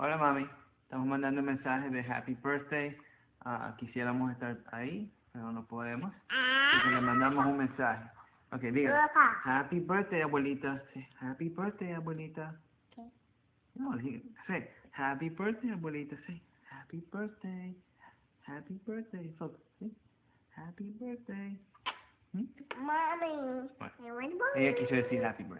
Hola mami, estamos mandando un mensaje de Happy Birthday. Ah, quisiéramos estar ahí, pero no podemos. Le mandamos un mensaje. Ok, diga. Happy Birthday, abuelita. Sí, Happy Birthday, abuelita. ¿Qué? No, diga. Sí, Happy Birthday, abuelita. Sí, Happy Birthday. Happy Birthday. Sí. Happy Birthday. ¿Mm? Mami. Bueno. Ella quiso decir Happy Birthday.